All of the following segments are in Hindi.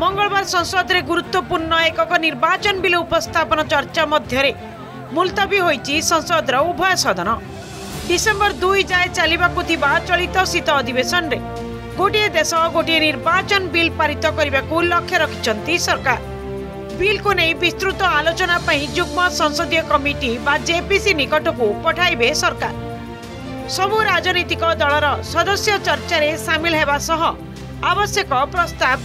संसद संसदले गुरुत्वपूर्ण एकक निर्वाचन बिल उपस्थन चर्चा मुलतबी हुन्छ संसद र उभय सदन डिसेम्बर दुई जाँच चाहिँ चलित शीत अधिवेशन गोट गोट निर्वाचन बिल पारित लक्ष्य सरकार बिल को नै विस्तृत आलोचना पनि जुग्म संसदीय कमिटी बा जेपिसि निकटको पठाइ सबु राजनैतिक दल र सदस्य चर्चाले सामल आवश्यक प्रस्ताव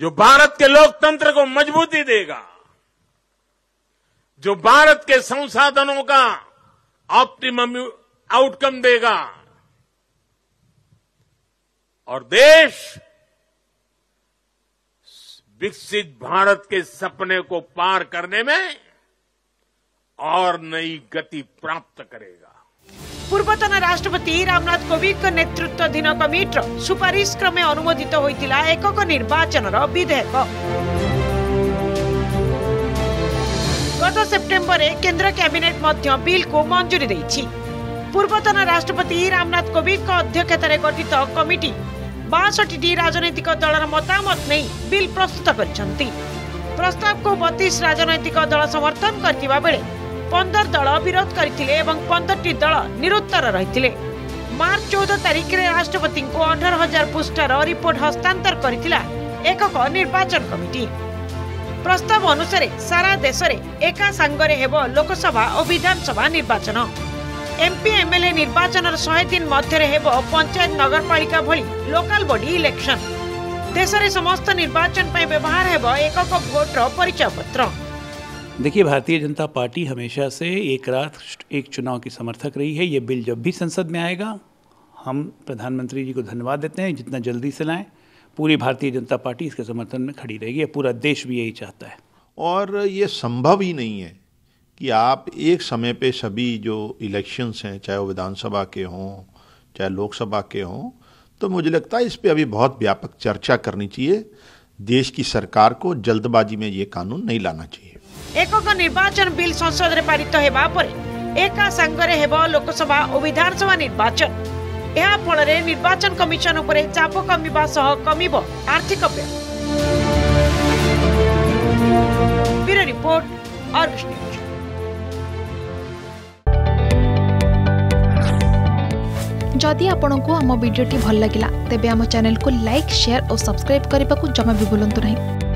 जो भारत के लोकतंत्र को मजबूती देगा जो भारत के संसाधनों का ऑप्टिमम आउटकम देगा और देश विकसित भारत के सपने को पार करने में और नई गति प्राप्त करेगा ପୂର୍ବତନ ରାଷ୍ଟ୍ରପତି ରାମନାଥ କୋବିନ୍ଦଙ୍କ ନେତୃତ୍ୱାଧୀନ କମିଟିର ସୁପାରିଶ କ୍ରମେ ଅନୁମୋଦିତ ହୋଇଥିଲା ଏକକ ନିର୍ବାଚନର ବିଧେୟକ ଗତ ସେପ୍ଟେମ୍ବରରେ କେନ୍ଦ୍ର କ୍ୟାବିନେଟ୍ ମଧ୍ୟ ବିଲ୍କୁ ମଞ୍ଜୁରୀ ଦେଇଛି ପୂର୍ବତନ ରାଷ୍ଟ୍ରପତି ରାମନାଥ କୋବିନ୍ଦଙ୍କ ଅଧ୍ୟକ୍ଷତାରେ ଗଠିତ କମିଟି ବାଷଠିଟି ରାଜନୈତିକ ଦଳର ମତାମତ ନେଇ ବିଲ୍ ପ୍ରସ୍ତୁତ କରିଛନ୍ତି ପ୍ରସ୍ତାବକୁ ବତିଶ ରାଜନୈତିକ ଦଳ ସମର୍ଥନ କରିଥିବା ବେଳେ पन्ध्र दल विरोध टी दल मार्च निरुत्तर रहेच चौध तारिखे को अन्धार हजार पृष्ठ रिपोर्ट हस्तांतर हस्तान्तरेला एकक निर्वाचन कमिटी प्रस्ताव अनुसार सारा देश देशले एक सागर हे लोकसभा विधानसभा निर्वाचन एमपी एमपिएमएलए निर्वाचन शहेद दिन मध्य भली लोकल बॉडी इलेक्शन देश देशले समस्त निर्वाचन पनि व्यवहार हे एकक भोट र परिचय पत्र देखिए भारतीय जनता पार्टी हमेशा से एक राष्ट्र एक चुनाव की समर्थक रही है ये बिल जब भी संसद में आएगा हम प्रधानमंत्री जी को धन्यवाद देते हैं जितना जल्दी से लाएं पूरी भारतीय जनता पार्टी इसके समर्थन में खड़ी रहेगी पूरा देश भी यही चाहता है और ये संभव ही नहीं है कि आप एक समय पे सभी जो इलेक्शंस हैं चाहे वो विधानसभा के हों चाहे लोकसभा के हों तो मुझे लगता है इस पर अभी बहुत व्यापक चर्चा करनी चाहिए देश की सरकार को जल्दबाजी में ये कानून नहीं लाना चाहिए एकक निर्वाचन बिल संसद में पारित होगा पर एका सांगे हेब लोकसभा और विधानसभा निर्वाचन या फल निर्वाचन कमिशन चाप कम कम आर्थिक व्यय जदि आपण को आम भिडी भल लगा तेब चैनल को लाइक शेयर और सब्सक्राइब करने को जमा भी बुलां नहीं